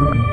mm you.